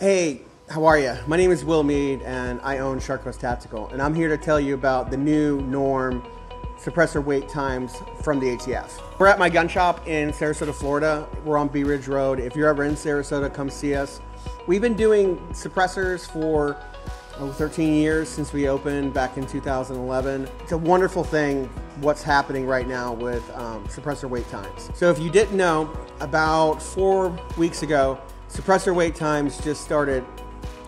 Hey, how are you? My name is Will Mead, and I own Shark Coast Tactical, and I'm here to tell you about the new norm suppressor wait times from the ATF. We're at my gun shop in Sarasota, Florida. We're on Bee Ridge Road. If you're ever in Sarasota, come see us. We've been doing suppressors for oh, 13 years since we opened back in 2011. It's a wonderful thing what's happening right now with um, suppressor wait times. So if you didn't know, about four weeks ago, suppressor wait times just started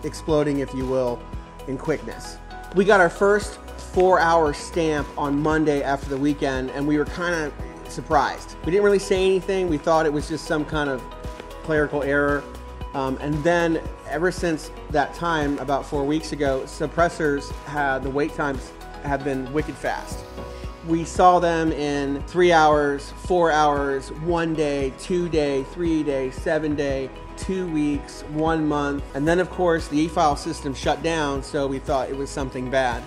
exploding, if you will, in quickness. We got our first four hour stamp on Monday after the weekend, and we were kind of surprised. We didn't really say anything. We thought it was just some kind of clerical error. Um, and then, ever since that time, about four weeks ago, suppressors had the wait times have been wicked fast. We saw them in three hours, four hours, one day, two day, three day, seven day, two weeks, one month. And then, of course, the e-file system shut down, so we thought it was something bad.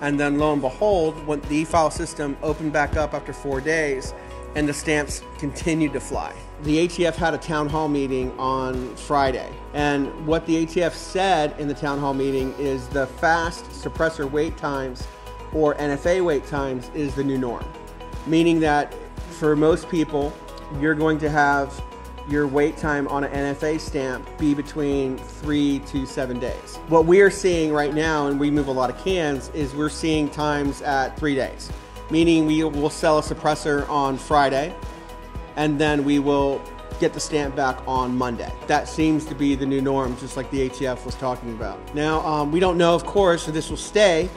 And then, lo and behold, when the e-file system opened back up after four days, and the stamps continued to fly. The ATF had a town hall meeting on Friday, and what the ATF said in the town hall meeting is the fast suppressor wait times or NFA wait times is the new norm, meaning that for most people, you're going to have your wait time on an NFA stamp be between three to seven days. What we are seeing right now, and we move a lot of cans, is we're seeing times at three days, meaning we will sell a suppressor on Friday and then we will get the stamp back on Monday. That seems to be the new norm, just like the ATF was talking about. Now, um, we don't know, of course, if this will stay,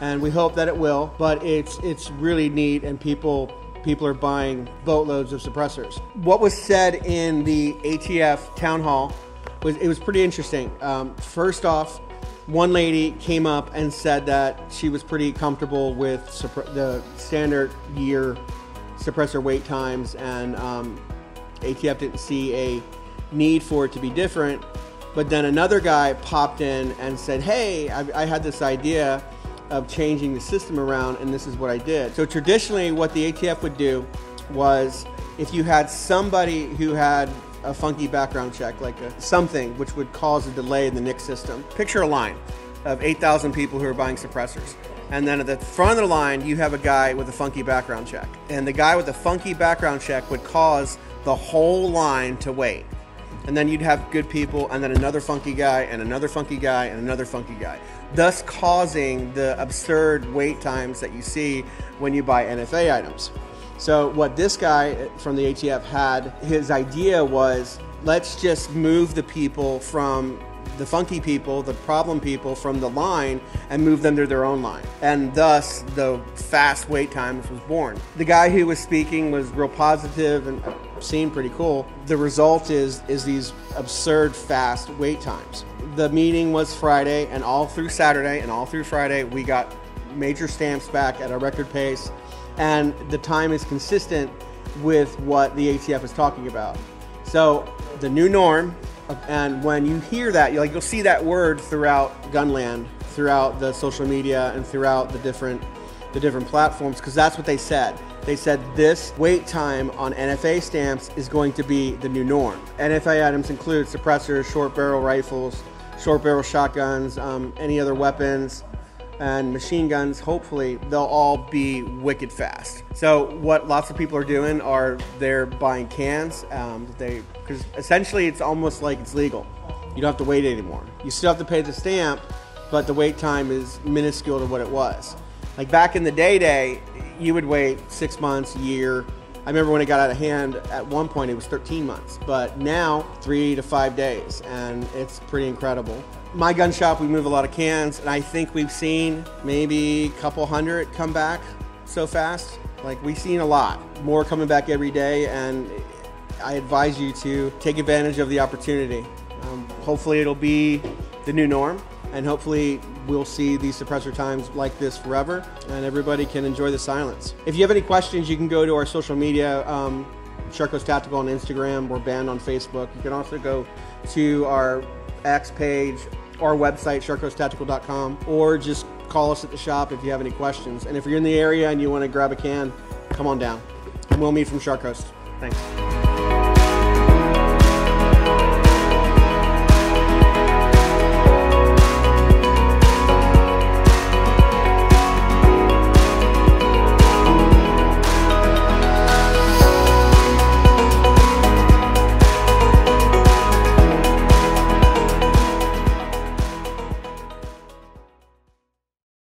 and we hope that it will, but it's, it's really neat, and people people are buying boatloads of suppressors. What was said in the ATF town hall was it was pretty interesting. Um, first off, one lady came up and said that she was pretty comfortable with the standard year suppressor wait times, and um, ATF didn't see a need for it to be different. But then another guy popped in and said, "Hey, I, I had this idea." Of changing the system around, and this is what I did. So traditionally, what the ATF would do was if you had somebody who had a funky background check, like a, something which would cause a delay in the NICS system, picture a line of 8,000 people who are buying suppressors. And then at the front of the line, you have a guy with a funky background check. And the guy with the funky background check would cause the whole line to wait and then you'd have good people, and then another funky guy, and another funky guy, and another funky guy, thus causing the absurd wait times that you see when you buy NFA items. So, what this guy from the ATF had, his idea was let's just move the people from the funky people, the problem people from the line and move them to their own line. And thus the fast wait times was born. The guy who was speaking was real positive and seemed pretty cool. The result is is these absurd fast wait times. The meeting was Friday and all through Saturday and all through Friday we got major stamps back at a record pace and the time is consistent with what the ATF is talking about. So the new norm and when you hear that, you like you'll see that word throughout Gunland, throughout the social media, and throughout the different the different platforms, because that's what they said. They said this wait time on NFA stamps is going to be the new norm. NFA items include suppressors, short barrel rifles, short barrel shotguns, um, any other weapons, and machine guns, hopefully, they'll all be wicked fast. So what lots of people are doing are they're buying cans. Um, they because essentially it's almost like it's legal. You don't have to wait anymore. You still have to pay the stamp, but the wait time is minuscule to what it was. Like back in the day, day you would wait six months, year. I remember when it got out of hand. At one point, it was 13 months, but now three to five days, and it's pretty incredible my gun shop, we move a lot of cans, and I think we've seen maybe a couple hundred come back so fast. Like we've seen a lot more coming back every day, and I advise you to take advantage of the opportunity. Um, hopefully, it'll be the new norm, and hopefully, we'll see these suppressor times like this forever, and everybody can enjoy the silence. If you have any questions, you can go to our social media. Um, Shark Coast Tactical on Instagram. We're banned on Facebook. You can also go to our X page our website, sharkcoasttactical.com, or just call us at the shop if you have any questions. And if you're in the area and you want to grab a can, come on down. And we'll meet from Shark Coast. Thanks.